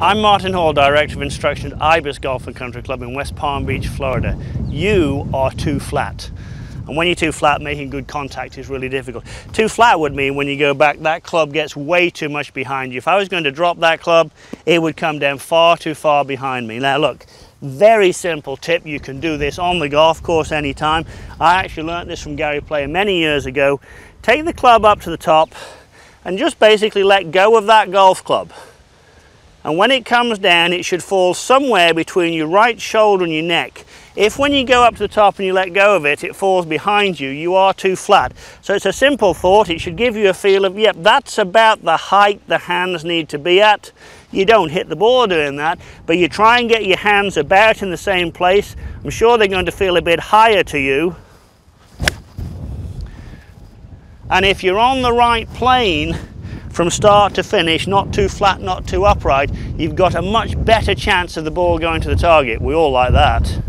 I'm Martin Hall, Director of Instruction at Ibis Golf and Country Club in West Palm Beach, Florida. You are too flat. And when you're too flat, making good contact is really difficult. Too flat would mean when you go back, that club gets way too much behind you. If I was going to drop that club, it would come down far too far behind me. Now look, very simple tip. You can do this on the golf course anytime. I actually learnt this from Gary Player many years ago. Take the club up to the top and just basically let go of that golf club and when it comes down it should fall somewhere between your right shoulder and your neck. If when you go up to the top and you let go of it, it falls behind you, you are too flat. So it's a simple thought, it should give you a feel of, yep, that's about the height the hands need to be at. You don't hit the ball doing that, but you try and get your hands about in the same place. I'm sure they're going to feel a bit higher to you. And if you're on the right plane, from start to finish, not too flat, not too upright, you've got a much better chance of the ball going to the target. We all like that.